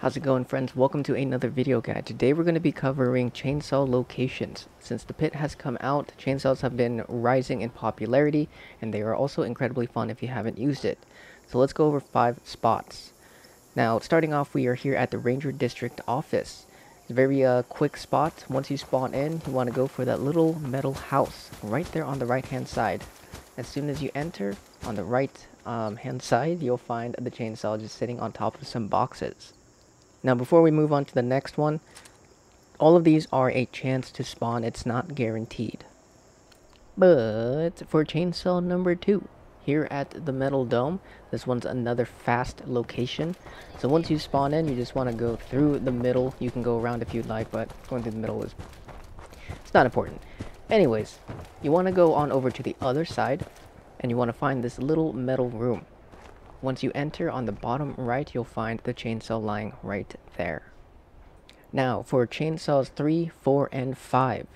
How's it going friends? Welcome to another video guide. Today we're going to be covering chainsaw locations. Since the Pitt has come out, chainsaws have been rising in popularity and they are also incredibly fun if you haven't used it. So let's go over 5 spots. Now starting off we are here at the Ranger District office. It's a very uh, quick spot. Once you spawn in, you want to go for that little metal house right there on the right hand side. As soon as you enter, on the right um, hand side, you'll find the chainsaw just sitting on top of some boxes. Now before we move on to the next one, all of these are a chance to spawn. It's not guaranteed. But for chainsaw number two, here at the metal dome, this one's another fast location. So once you spawn in, you just want to go through the middle. You can go around if you'd like, but going through the middle is it's not important. Anyways, you want to go on over to the other side, and you want to find this little metal room. Once you enter on the bottom right, you'll find the chainsaw lying right there. Now, for chainsaws 3, 4, and 5,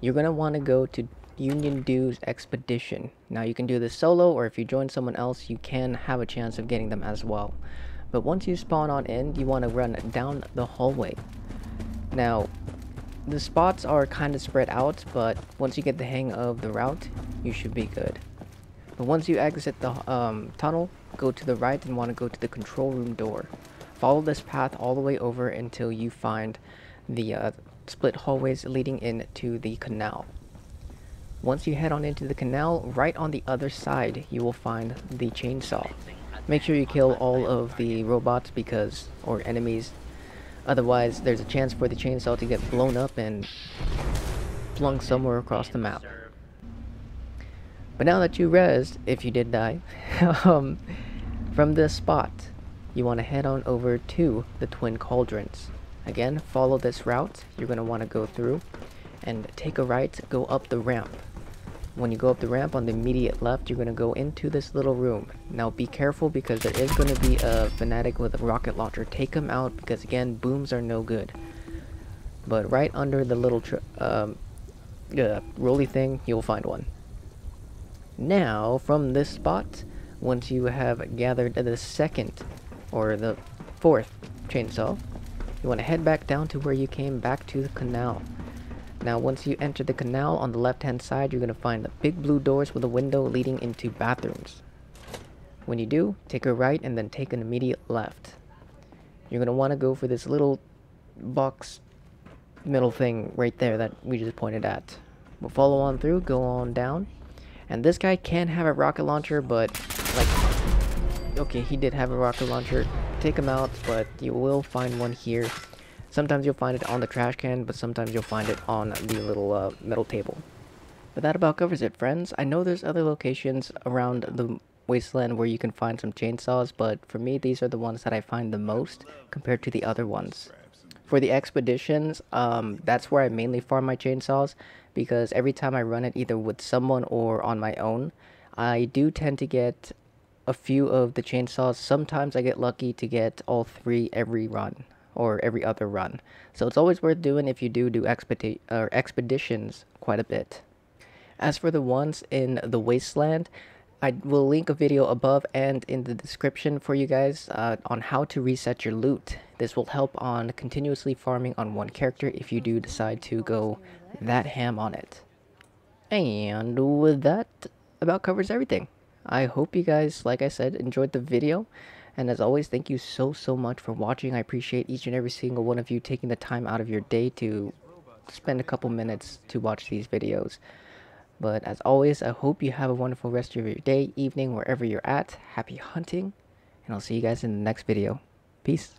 you're going to want to go to Union Dues Expedition. Now, you can do this solo, or if you join someone else, you can have a chance of getting them as well. But once you spawn on in, you want to run down the hallway. Now, the spots are kind of spread out, but once you get the hang of the route, you should be good. But once you exit the um, tunnel, go to the right and want to go to the control room door. Follow this path all the way over until you find the uh, split hallways leading into the canal. Once you head on into the canal, right on the other side, you will find the chainsaw. Make sure you kill all of the robots because, or enemies, otherwise there's a chance for the chainsaw to get blown up and flung somewhere across the map. But now that you res, if you did die, um, from this spot, you want to head on over to the Twin Cauldrons. Again, follow this route. You're going to want to go through and take a right, go up the ramp. When you go up the ramp on the immediate left, you're going to go into this little room. Now be careful because there is going to be a fanatic with a rocket launcher. Take him out because again, booms are no good. But right under the little um, uh, thing, you'll find one. Now, from this spot, once you have gathered the second or the fourth chainsaw, you want to head back down to where you came back to the canal. Now, once you enter the canal on the left hand side, you're going to find the big blue doors with a window leading into bathrooms. When you do, take a right and then take an immediate left. You're going to want to go for this little box middle thing right there that we just pointed at. We'll follow on through, go on down, and this guy can have a rocket launcher, but, like, okay, he did have a rocket launcher. Take him out, but you will find one here. Sometimes you'll find it on the trash can, but sometimes you'll find it on the little uh, metal table. But that about covers it, friends. I know there's other locations around the wasteland where you can find some chainsaws, but for me, these are the ones that I find the most compared to the other ones. For the expeditions, um, that's where I mainly farm my chainsaws because every time I run it either with someone or on my own, I do tend to get a few of the chainsaws. Sometimes I get lucky to get all three every run or every other run. So it's always worth doing if you do do expedi or expeditions quite a bit. As for the ones in the wasteland, I will link a video above and in the description for you guys uh, on how to reset your loot. This will help on continuously farming on one character if you do decide to go that ham on it. And with that, about covers everything. I hope you guys, like I said, enjoyed the video. And as always, thank you so, so much for watching. I appreciate each and every single one of you taking the time out of your day to spend a couple minutes to watch these videos. But as always, I hope you have a wonderful rest of your day, evening, wherever you're at. Happy hunting, and I'll see you guys in the next video. Peace.